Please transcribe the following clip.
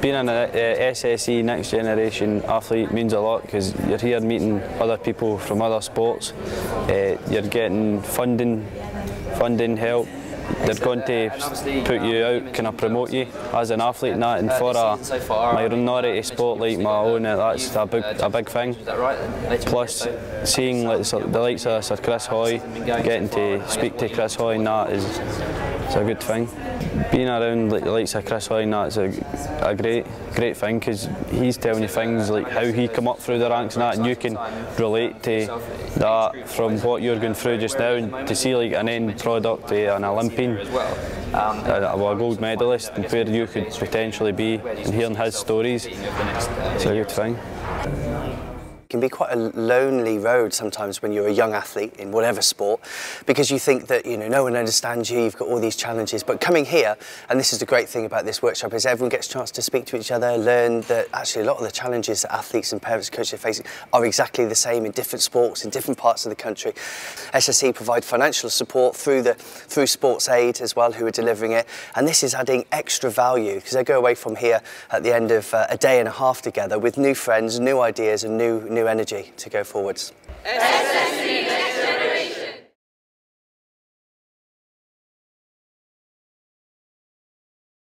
being an uh, SSE Next Generation athlete means a lot because you're here meeting other people from other sports. Uh, you're getting funding, funding help. They're going to put you out, kind of promote you as an athlete and that. And for a minority sport like my own, that's a big, a big thing. Plus, seeing like, the likes of Sir Chris Hoy, getting to speak to Chris Hoy and that is it's a good thing. Being around like, the likes of Chris and that's a, a great great thing because he's telling you things like how he come up through the ranks and that and you can relate to that from what you're going through just now and to see like an end product of an Olympian a, a gold medalist and where you could potentially be and hearing his stories. It's a good thing can be quite a lonely road sometimes when you're a young athlete in whatever sport because you think that you know no one understands you you've got all these challenges. But coming here and this is the great thing about this workshop is everyone gets a chance to speak to each other learn that actually a lot of the challenges that athletes and parents and coaches are facing are exactly the same in different sports in different parts of the country. SSE provide financial support through the through SportsAid as well who are delivering it. And this is adding extra value because they go away from here at the end of uh, a day and a half together with new friends new ideas and new new new energy to go forwards. SSE Next Generation.